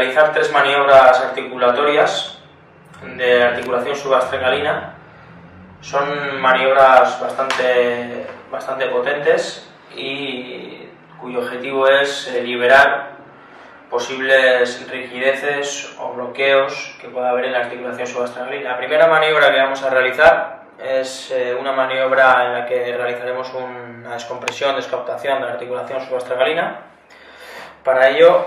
realizar tres maniobras articulatorias de articulación subastracalina. Son maniobras bastante, bastante potentes y cuyo objetivo es eh, liberar posibles rigideces o bloqueos que pueda haber en la articulación subastracalina. La primera maniobra que vamos a realizar es eh, una maniobra en la que realizaremos una descompresión, descaptación de la articulación subastracalina. Para ello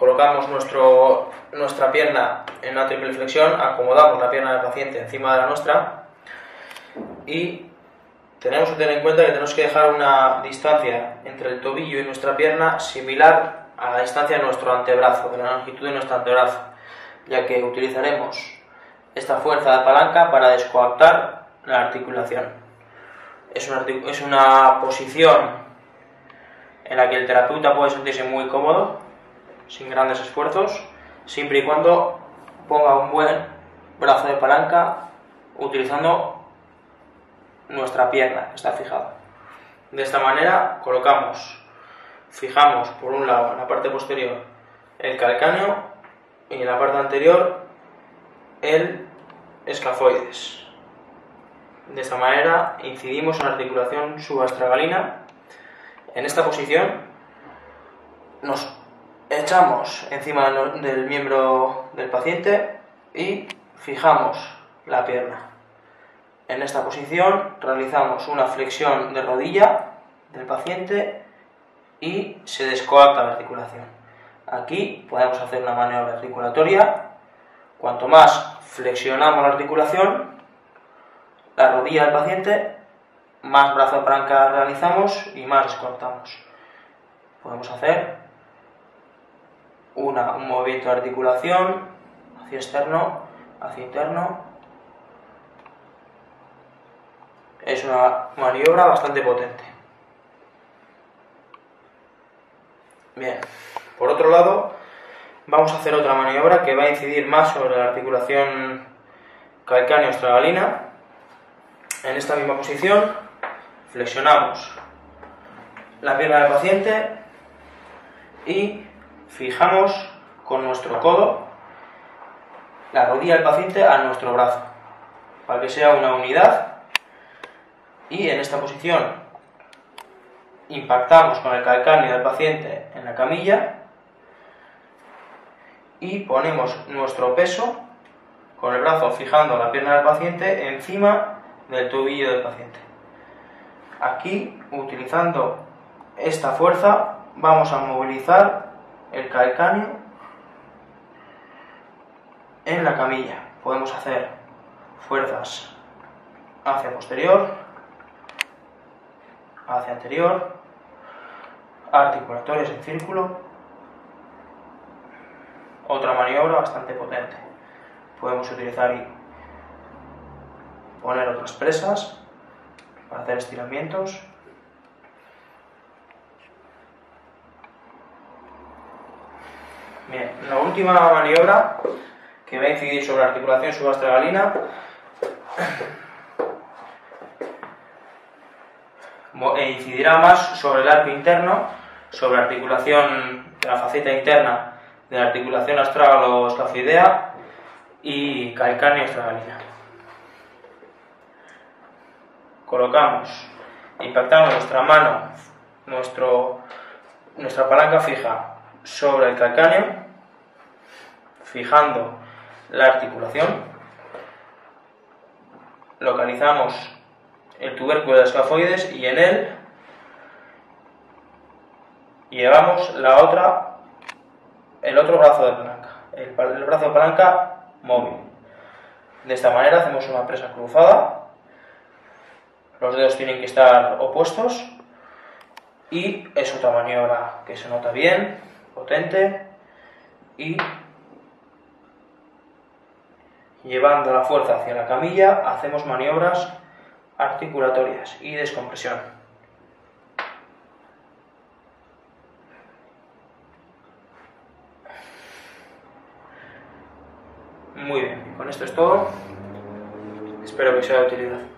colocamos nuestro, nuestra pierna en una triple flexión, acomodamos la pierna del paciente encima de la nuestra y tenemos que tener en cuenta que tenemos que dejar una distancia entre el tobillo y nuestra pierna similar a la distancia de nuestro antebrazo, de la longitud de nuestro antebrazo, ya que utilizaremos esta fuerza de palanca para descoactar la articulación. Es una, es una posición en la que el terapeuta puede sentirse muy cómodo, sin grandes esfuerzos, siempre y cuando ponga un buen brazo de palanca utilizando nuestra pierna que está fijada. De esta manera colocamos fijamos por un lado en la parte posterior el calcáneo y en la parte anterior el escafoides. De esta manera incidimos en la articulación subastragalina. En esta posición nos echamos encima del miembro del paciente y fijamos la pierna. En esta posición realizamos una flexión de rodilla del paciente y se descoacta la articulación. Aquí podemos hacer una maniobra articulatoria. Cuanto más flexionamos la articulación, la rodilla del paciente, más brazo de realizamos y más descoactamos. Podemos hacer una, un movimiento de articulación hacia externo, hacia interno. Es una maniobra bastante potente. Bien, por otro lado, vamos a hacer otra maniobra que va a incidir más sobre la articulación calcáneo-estragalina. En esta misma posición, flexionamos la pierna del paciente y fijamos con nuestro codo la rodilla del paciente a nuestro brazo, para que sea una unidad. Y en esta posición impactamos con el calcáneo del paciente en la camilla y ponemos nuestro peso con el brazo fijando la pierna del paciente encima del tobillo del paciente. Aquí, utilizando esta fuerza, vamos a movilizar el calcáneo en la camilla. Podemos hacer fuerzas hacia posterior, hacia anterior, articulatorias en círculo. Otra maniobra bastante potente. Podemos utilizar y poner otras presas para hacer estiramientos. Bien, la última maniobra que va a incidir sobre la articulación subastragalina e incidirá más sobre el arco interno, sobre la articulación de la faceta interna de la articulación astragalo-escafidea y calcáneo-astragalina. Colocamos, impactamos nuestra mano, nuestro, nuestra palanca fija sobre el calcáneo, fijando la articulación, localizamos el tubérculo de escafoides y en él llevamos la otra, el otro brazo de palanca, el, brazo de palanca móvil. De esta manera hacemos una presa cruzada, los dedos tienen que estar opuestos y es otra maniobra que se nota bien, potente y llevando la fuerza hacia la camilla hacemos maniobras articulatorias y descompresión. Muy bien, con esto es todo. Espero que sea de utilidad.